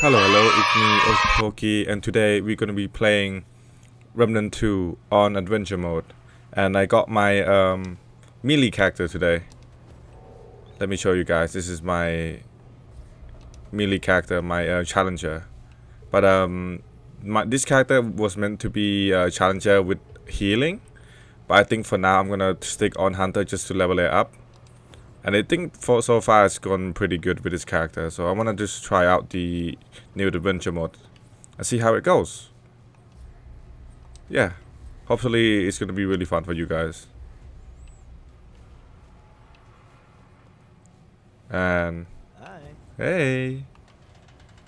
Hello, hello, it's me, Oakypokey, and today we're gonna be playing Remnant 2 on Adventure Mode. And I got my um, melee character today. Let me show you guys, this is my melee character, my uh, challenger. But um, my, this character was meant to be a challenger with healing. But I think for now I'm gonna stick on Hunter just to level it up. And I think for so far it's gone pretty good with this character. So I want to just try out the new adventure mode and see how it goes. Yeah, hopefully it's going to be really fun for you guys. And Hi. hey,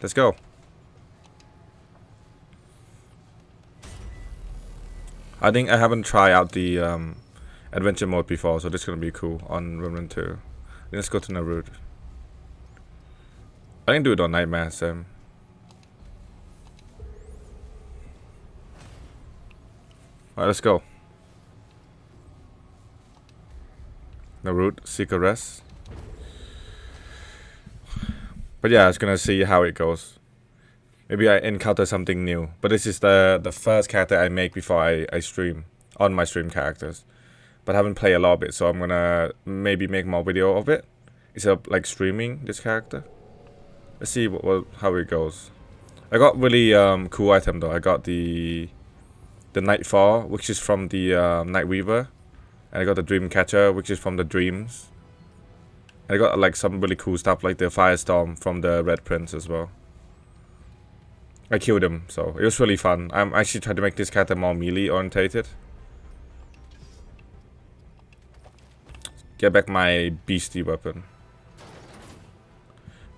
let's go. I think I haven't tried out the um, adventure mode before, so this is gonna be cool on Remnant 2. Let's go to N'Erud. I can do it on Nightmare Sim. Alright, let's go. Seek a rest. But yeah, I was gonna see how it goes. Maybe I encounter something new. But this is the the first character I make before I, I stream on my stream characters but I haven't played a lot of it, so I'm gonna maybe make more video of it instead of like streaming this character. Let's see what, what how it goes. I got really um, cool item though. I got the the Nightfall, which is from the um, Night Weaver, and I got the Dream Catcher, which is from the Dreams. And I got like some really cool stuff like the Firestorm from the Red Prince as well. I killed him, so it was really fun. I'm actually trying to make this character more melee orientated. Get back my beastie weapon.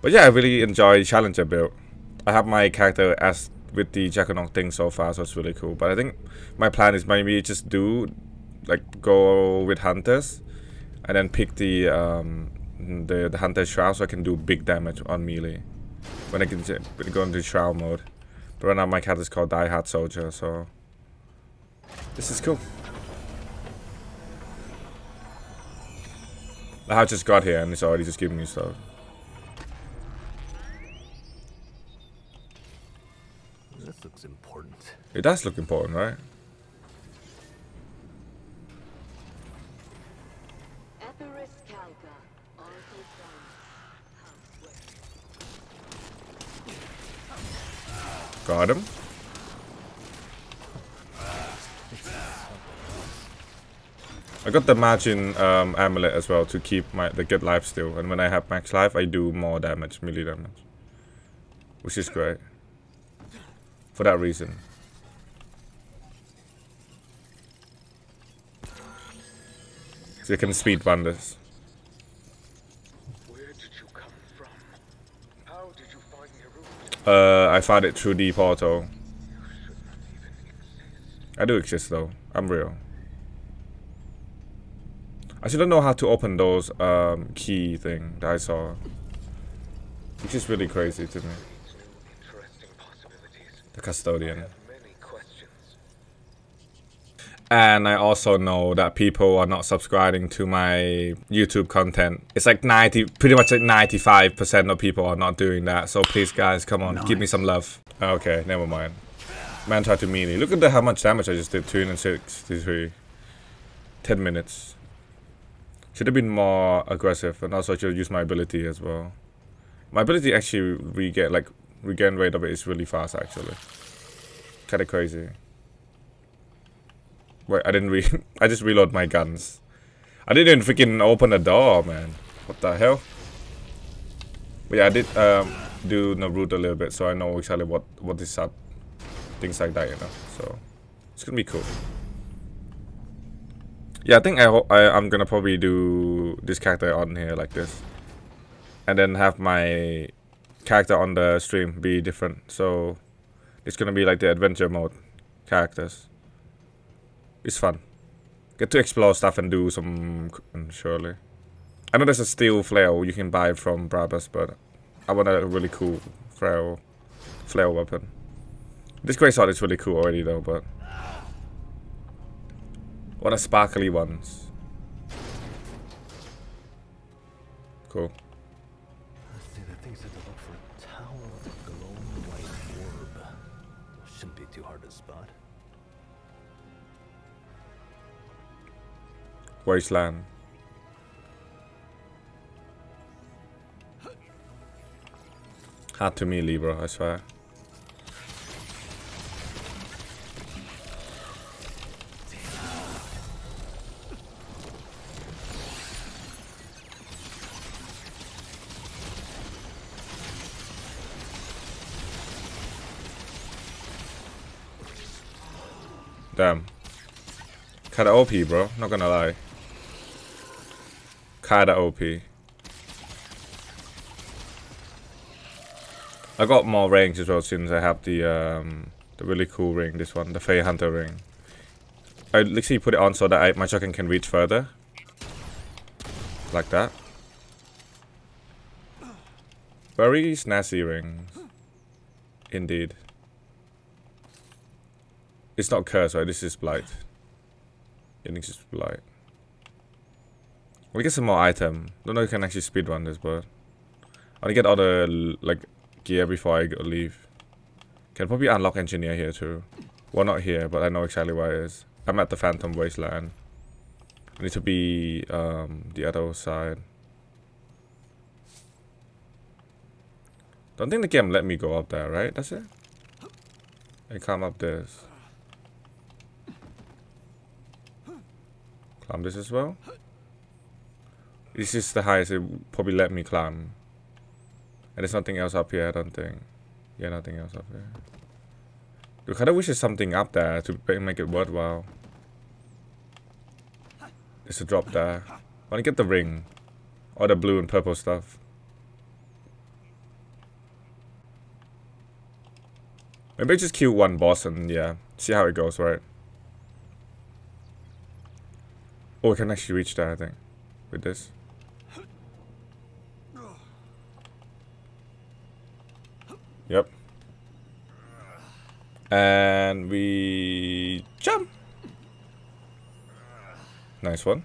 But yeah, I really enjoy Challenger build. I have my character as with the Jackanong thing so far, so it's really cool. But I think my plan is maybe just do, like, go with Hunters, and then pick the um, the, the Hunter Shroud so I can do big damage on melee. When I can go into Shroud mode. But right now my character is called Die Hard Soldier, so... This is cool. I have just got here and it's already just giving me stuff. This looks important. It does look important, right? Epirus Calga, Oracle House Got him. I got the Margin um, amulet as well to keep my the good life still. And when I have max life, I do more damage, melee damage. Which is great. For that reason. So you can speed run this. Where did you come from? How did you find N'Erud? Uh, I found it through the portal. You shouldn't even exist. I do exist though. I'm real. I still don't know how to open those um, key thing that I saw. Which is really crazy to me. These new interesting possibilities. The custodian. have many questions. And I also know that people are not subscribing to my YouTube content. It's like 90, pretty much like 95% of people are not doing that. So please guys, come on, give me some love. Okay, never mind. Man tried to melee. Look at the, how much damage I just did, 263. 10 minutes. Should have been more aggressive and also I should use my ability as well. My ability actually regain like regain rate of it is really fast actually. Kinda crazy. Wait, I didn't re I just reload my guns. I didn't even freaking open the door, man. What the hell? But yeah, I did um, do N'Erud a little bit, so I know exactly what what is up. Things like that, you know. So it's gonna be cool. Yeah, I think I, I I'm gonna probably do this character on here like this, and then have my character on the stream be different. So it's gonna be like the adventure mode characters. It's fun. Get to explore stuff and do some surely. I know there's a steel flail you can buy from Brabus, but I want a really cool flail flail weapon. This grey sword is really cool already though, but what a sparkly ones. Cool. See that Everything said to look for a tower of a glowing white orb. Shouldn't be too hard to spot. Wasteland. Hard to me, Libra, I swear. Kinda OP, bro. Not gonna lie. Kinda OP. I got more rings as well since I have the um, the really cool ring. This one, the Fey Hunter ring. I literally put it on so that I, my shotgun can reach further. Like that. Very snazzy rings. Indeed. It's not curse, right? This is blight. Yeah, this is blight. We'll get some more item. Don't know if I can actually speedrun this, but I to get all the like gear before I leave. Can probably unlock engineer here too. Well, not here, but I know exactly where it is. I'm at the Phantom Wasteland. I need to be um, the other side. Don't think the game let me go up there, right? That's it. I come up this. Climb this as well. This is the highest it probably let me climb. And there's nothing else up here, I don't think. Yeah, nothing else up here. I kind of wish there's something up there to make it worthwhile. There's a drop there. I want to get the ring. All the blue and purple stuff. Maybe I just kill one boss and yeah, see how it goes, right? Oh, we can actually reach there, I think. With this. Yep. And we jump. Nice one.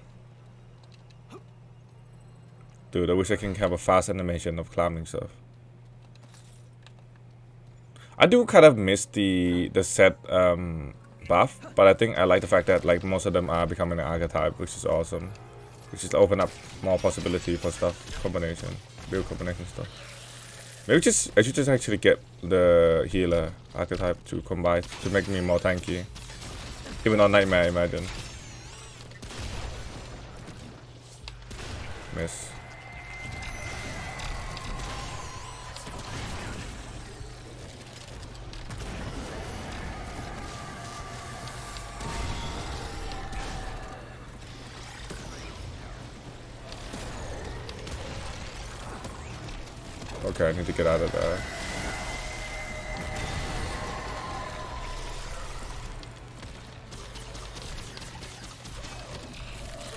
Dude, I wish I can have a fast animation of climbing stuff. I do kind of miss the the set um, buff, but I think I like the fact that like most of them are becoming an archetype, which is awesome. Which is open up more possibility for stuff combination, build combination stuff. Maybe just I should just actually get the healer archetype to combine to make me more tanky. Even on nightmare, I imagine. Miss. Okay, I need to get out of there.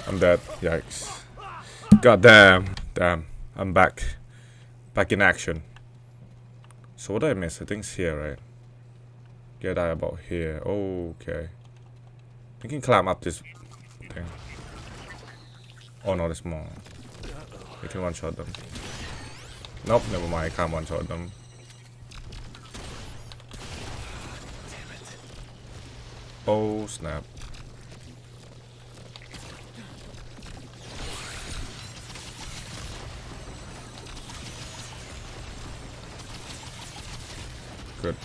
I'm dead. Yikes. God damn. Damn. I'm back. Back in action. So what did I miss? I think it's here, right? Get out about here. Okay. I can climb up this thing. Oh no, there's more. I can one shot them. Nope, never mind. I can't one shot them. Oh snap. Good.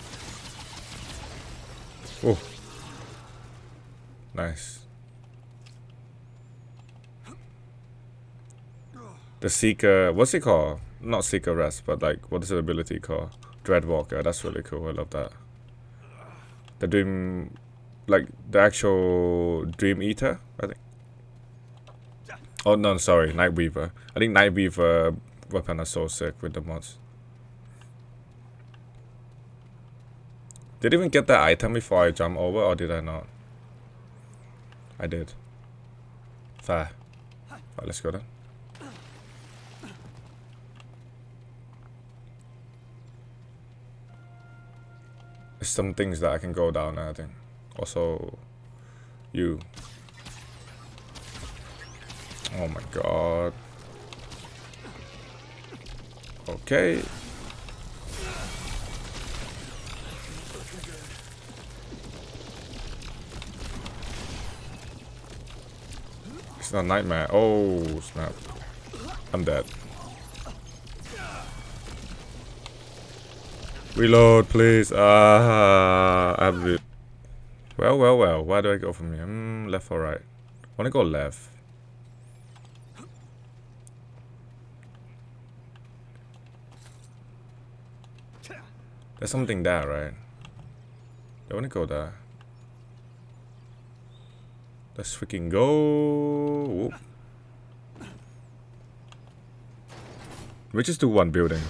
Oh. Nice. The Seeker, what's it called? Not Seeker Rest, but like, what is the ability called? Dreadwalker, that's really cool, I love that. The Dream, like, the actual Dream Eater, I think. Oh, no, sorry, Nightweaver. I think Nightweaver weapon is so sick with the mods. Did I even get that item before I jump over, or did I not? I did. Fair. Alright, let's go then. Some things that I can go down, I think. Also, you. Oh my god. Okay. It's not nightmare. Oh snap! I'm dead. Reload, please. Ah, it. Well, well, well. Where do I go from here? Mm, left or right? I wanna go left. There's something there, right? I wanna go there. Let's freaking go. Whoop. We just do one building.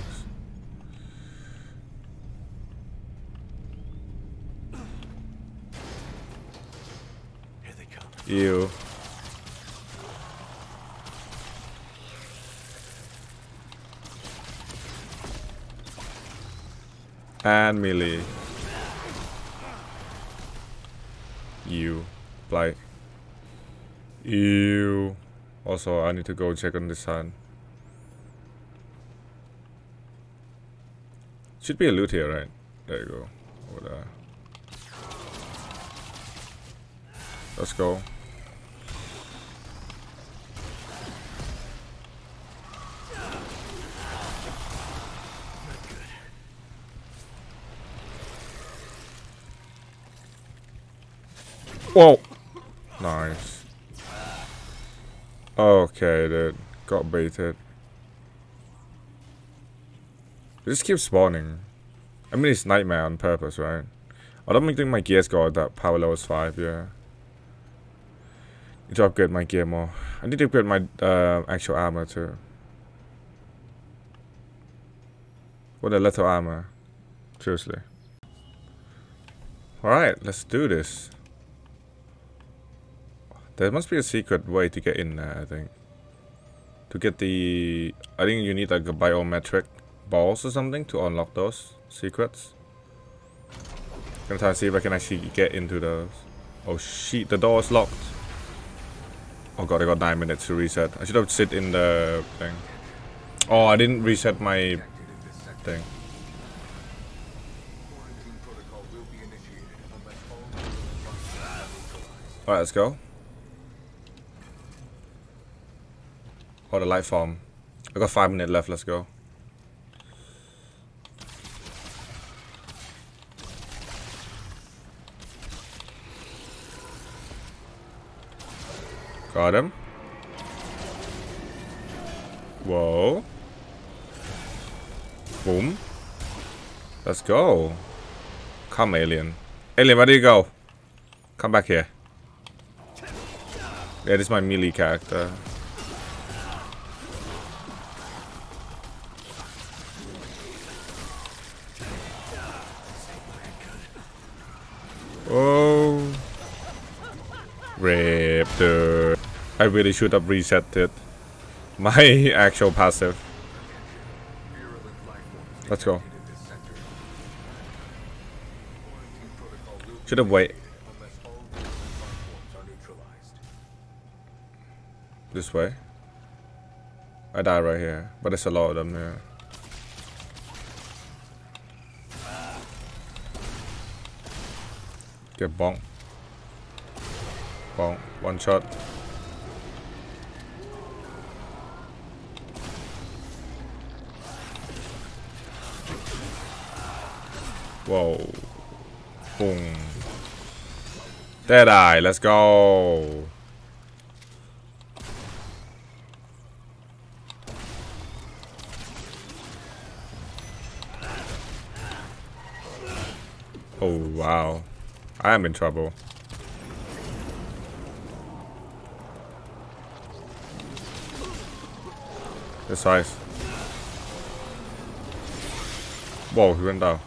Here they come. Ew. And melee. You. Blight. Ew. Also, I need to go check on the sun. Should be a loot here, right? There you go. Let's go. Whoa! Nice. Okay, dude. Got baited. It just keeps spawning. I mean, it's Nightmare on purpose, right? I don't think my gear's got that power level is 5, yeah. Need to upgrade my gear more. I need to upgrade my uh, actual armor too. What a little armor. Seriously. Alright, let's do this. There must be a secret way to get in there, I think. To get the... I think you need like a biometric balls or something to unlock those secrets. Gonna try and see if I can actually get into those. Oh shit, the door is locked. Oh god, I got 9 minutes to reset. I should have sit in the thing. Oh, I didn't reset my thing. Alright, let's go. Oh, the light farm. I got 5 minutes left, let's go. Got him. Whoa. Boom. Let's go. Come, alien. Alien, where do you go? Come back here. Yeah, this is my melee character. Oh. Raptor. I really should have reset it. my actual passive. Let's go. Should have wait. This way. I die right here, but there's a lot of them here. Get bonk. Bonk. One shot. Whoa. Boom. Dead eye. Let's go. Oh, wow. I am in trouble. This size. Whoa, he went down.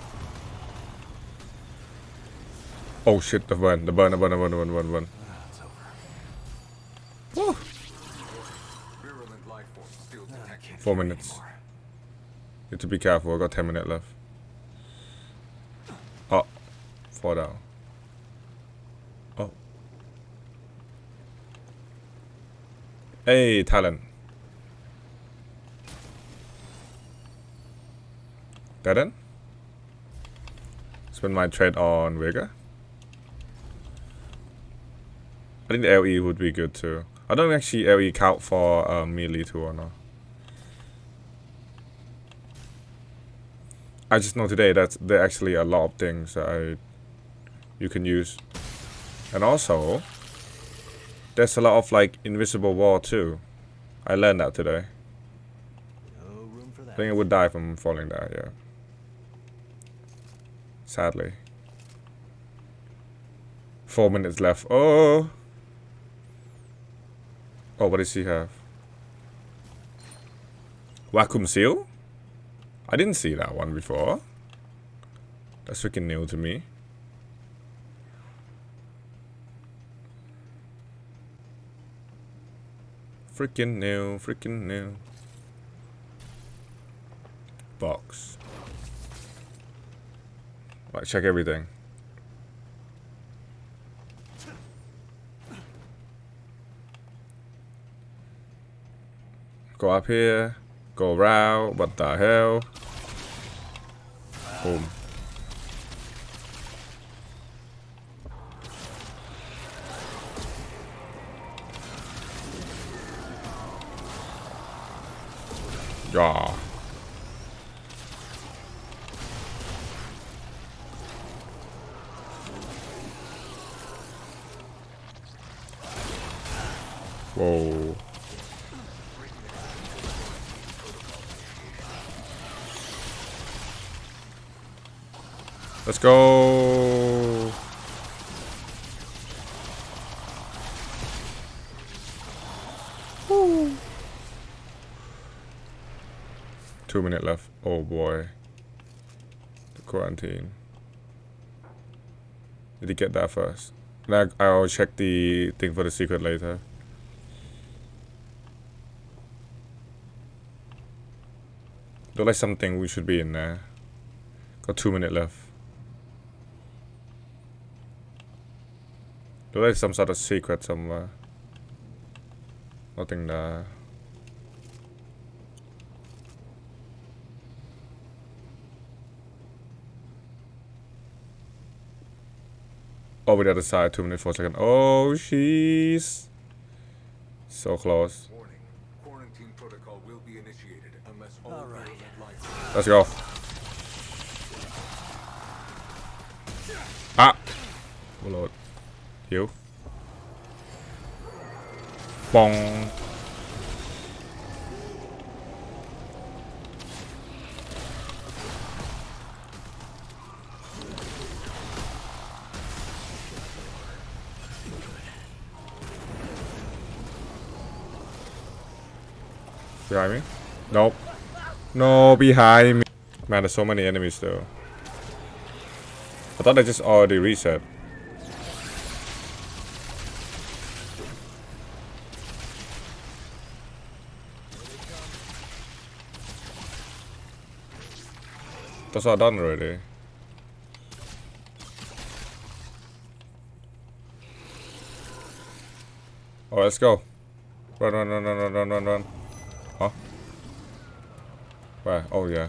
Oh shit, the burn, the burn, the burn, the burn, the burn, the burn, the burn. Four minutes. Need to be careful, I got 10 minutes left. Ah, oh, fall down. Hey, talent. Dead end? Spend my trade on Vega. I think the LE would be good too. I don't actually LE count for um, melee too or not. I just know today that there are actually a lot of things that I you can use. And also, there's a lot of like invisible wall too. I learned that today. No for I think I would die from falling there, yeah. Sadly. Four minutes left. Oh! Oh, what does he have? Vacuum seal? I didn't see that one before. That's freaking new to me. Freaking new, freaking new. Box. Right, check everything. Go up here. Go around. What the hell? Boom. Yeah. Whoa. Let's go. Two minute left. Oh boy. The quarantine. Did he get that first? Now I'll check the thing for the secret later. Look like something we should be in there. Got two minute left. Look like some sort of secret somewhere. Nothing there. Over the other side, two minutes, four seconds. Oh, she's so close. Warning. Quarantine protocol will be initiated unless all, All right. virulent life Let's go. Ah! Oh lord. Heal. Bong. Behind me? Nope. No, behind me. Man, there's so many enemies though. I thought I just already reset. That's all done already. Oh, let's go. Run, run, run, run, run, run, run, run. Where? Oh, yeah.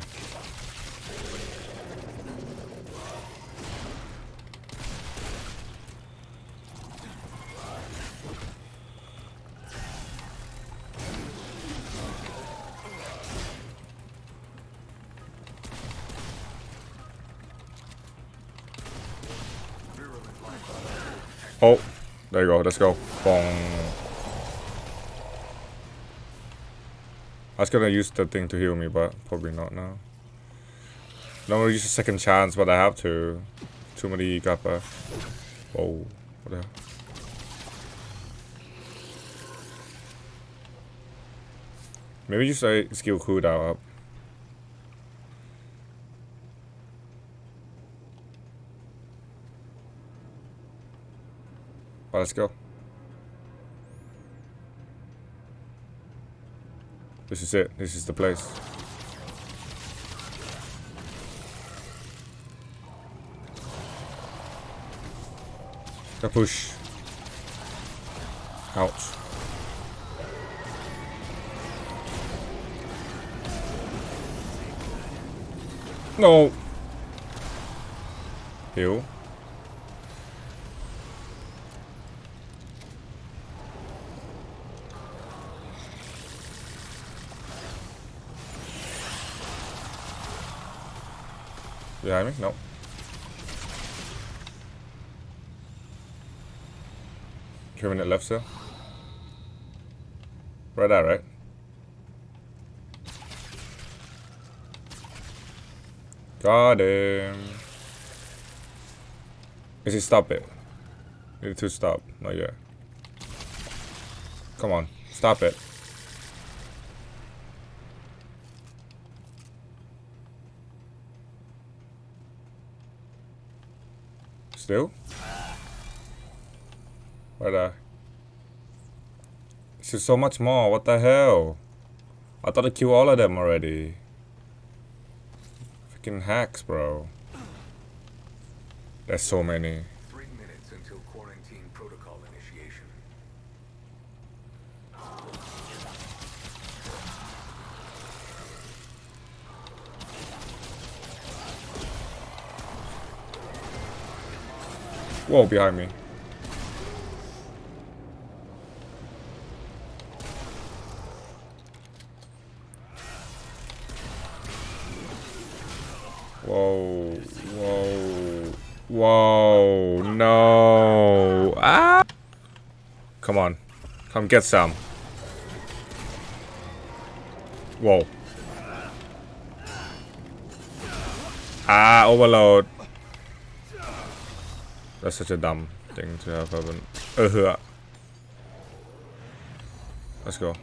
Oh, there you go. Let's go. Bong. I was gonna use the thing to heal me, but probably not now. No, I'm gonna use a second chance, but I have to. Too many gappa. Oh, what the hell? Maybe just a skill cooldown up. Let's go. This is it. This is the place. A push. Ouch. No. Heal. Behind me? No. Three minute left still. Right there, right? Got him. Is he stop it? Need to stop. Not yet. Come on. Stop it. Still? Right there. Uh, this is so much more. What the hell? I thought I killed all of them already. Freaking hacks, bro. There's so many. Three minutes until quarantine protocol initiation. Whoa, behind me. Whoa, whoa, whoa, no. Ah! Come on. Come get some. Whoa. Ah, overload. That's such a dumb thing to have happen. Uh, Let's go.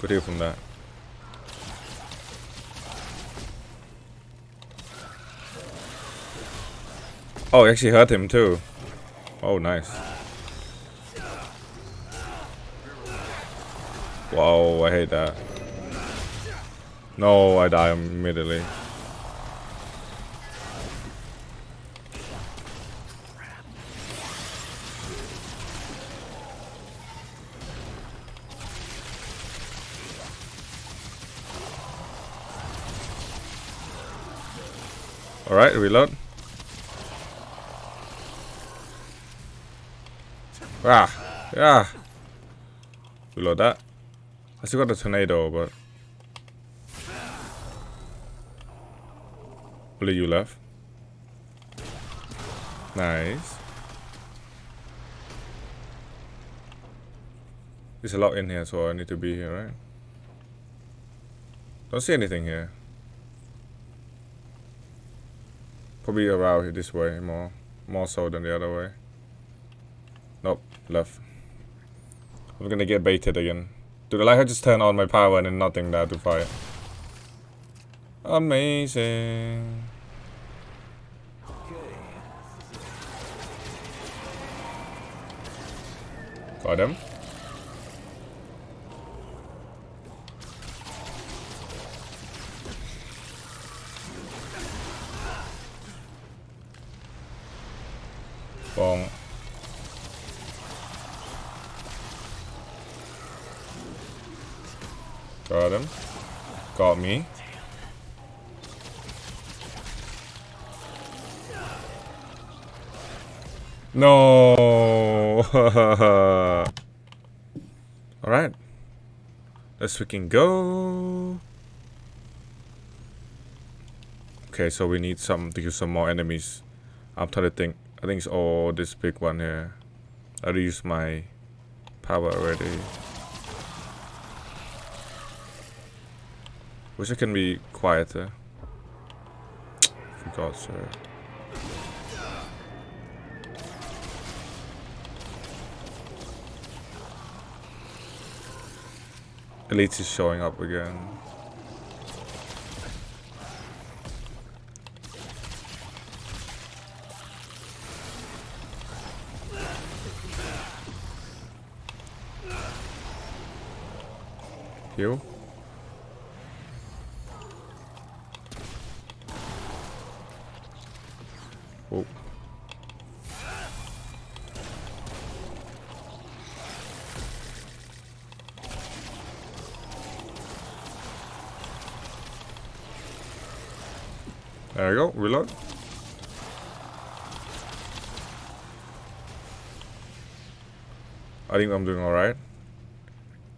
Good heal from that. Oh, it actually hurt him too. Oh, nice. Whoa, I hate that. No, I die immediately. Alright, reload. Ah, yeah. Reload that. I still got a tornado, but only you left. Nice. There's a lot in here, so I need to be here, right? Don't see anything here. Probably around here this way more, more so than the other way. Nope, left. I'm gonna get baited again. Dude, like I just turn on my power and nothing there to fight. Amazing. Got him. Got him. Got me. No. All right. Let's freaking go. Okay, so we need some to use some more enemies. I'm trying to think. I think it's all this big one here. I used my power already. Wish I can be quieter. For God's sake. Elite is showing up again. Heal. Whoa. There we go, reload. I think I'm doing alright.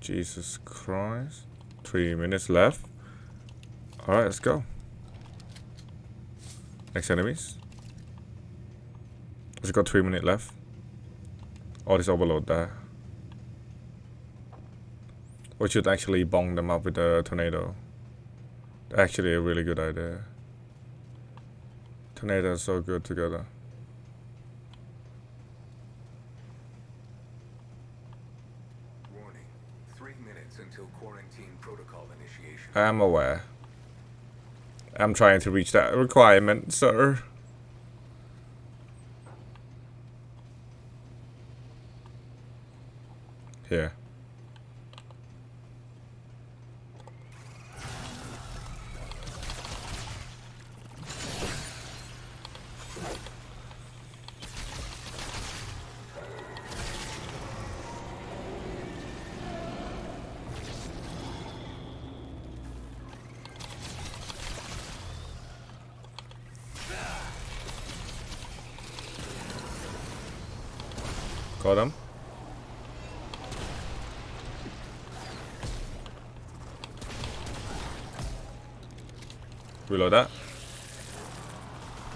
Jesus Christ. Three minutes left. Alright, let's go. Next enemies. Just got three minutes left. Oh, this overload there. We should actually bong them up with a tornado. Actually, a really good idea. Tornado is so good together. Warning. Three minutes until quarantine protocol initiation. I'm aware. I'm trying to reach that requirement, sir. Here. Got him. Reload that.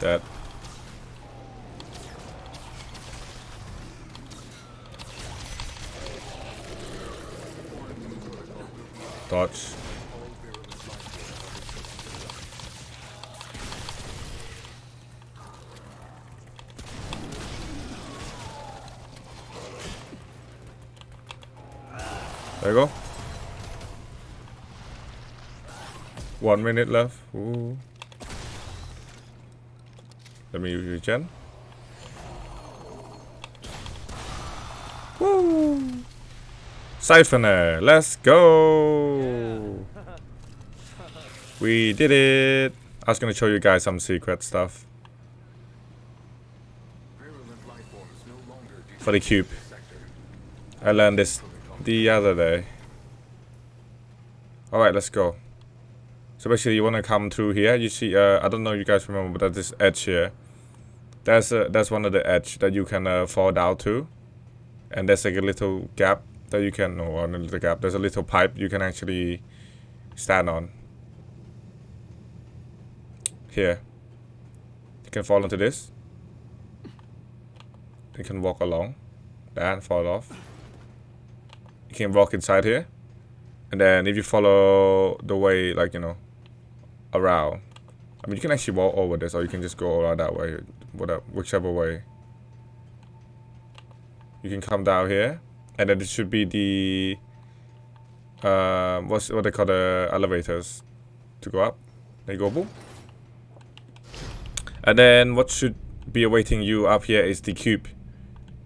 Dead. Dodge. There you go. One minute left. Ooh. Let me use regen. Woo! Siphoner, let's go! We did it! I was gonna show you guys some secret stuff for the cube. I learned this the other day. Alright, let's go. So basically you wanna come through here. You see uh I don't know if you guys remember but there's this edge here. That's uh, that's one of the edge that you can uh, fall down to. And there's like a little gap that you can no a little gap. There's a little pipe you can actually stand on. Here. You can fall into this. You can walk along. That fall off. You can walk inside here. And then if you follow the way like you know around I mean you can actually walk over this or you can just go around that way whatever whichever way. You can come down here. And then it should be the um what's what they call the elevators to go up. They go boom and then what should be awaiting you up here is the cube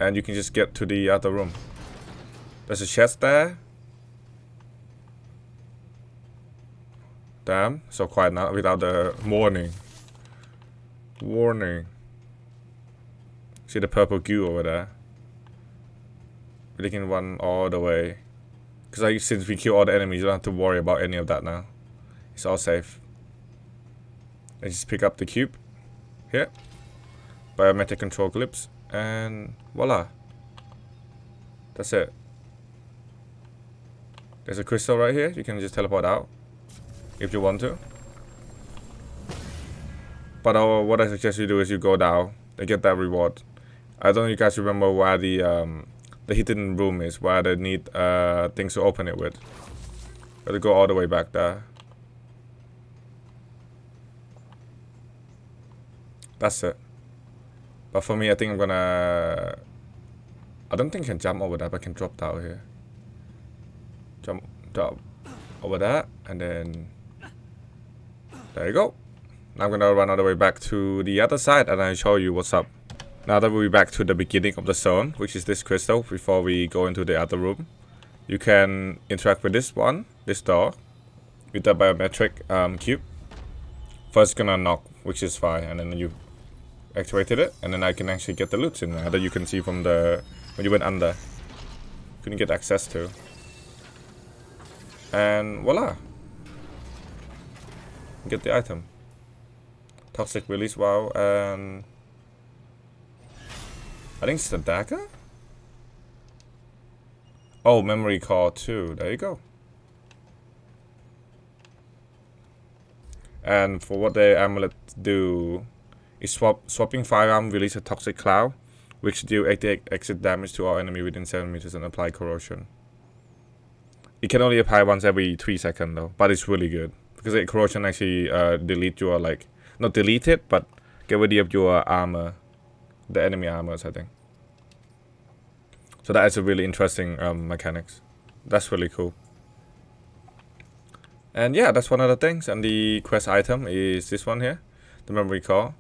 and you can just get to the other room there's a chest there. Damn, so quiet now without the warning. Warning. See the purple goo over there? We can run all the way. Because like, since we kill all the enemies, you don't have to worry about any of that now. It's all safe. I just pick up the cube. Here. Biometric control clips. And voila. That's it. There's a crystal right here. You can just teleport out if you want to. But uh, what I suggest you do is you go down and get that reward. I don't know if you guys remember where the um, the hidden room is, where they need uh, things to open it with. Gotta go all the way back there. That's it. But for me, I think I'm gonna... I don't think I can jump over that, but I can drop down here. Jump drop over that and then there you go. Now I'm gonna run all the way back to the other side and I'll show you what's up. Now that we're back to the beginning of the zone which is this crystal before we go into the other room you can interact with this one this door with the biometric um, cube. First gonna knock which is fine and then you activated it and then I can actually get the loot in there that you can see from the when you went under couldn't get access to and voila get the item Toxic release wow and I think it's the dagger? Oh, memory core too. There you go. And for what the amulet do swap swapping firearm release a toxic cloud, which deal 88 exit damage to all enemy within 7 meters and apply corrosion. It can only apply once every 3 seconds though, but it's really good. Because the corrosion actually uh, delete your like, not delete it, but get rid of your armor, the enemy armors I think. So that is a really interesting um, mechanics. That's really cool. And yeah, that's one of the things. And the quest item is this one here, the memory core.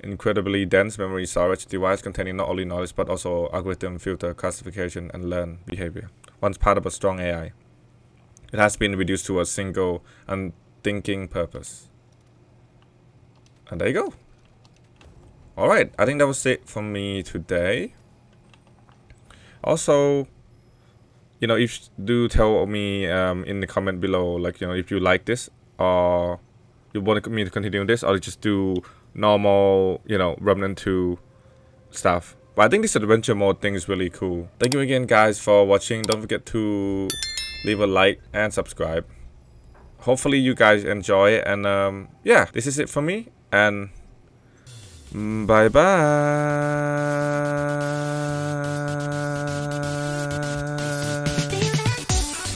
Incredibly dense memory storage device containing not only knowledge but also algorithm, filter, classification, and learn behavior. Once part of a strong AI. It has been reduced to a single unthinking purpose. And there you go. Alright, I think that was it for me today. Also, you know, if do tell me um, in the comment below, like you know, if you like this or you want me to continue this, or just do normal, you know, Remnant 2 stuff. But I think this adventure mode thing is really cool. Thank you again, guys, for watching. Don't forget to leave a like and subscribe. Hopefully, you guys enjoy. And um, yeah, this is it for me. And bye bye.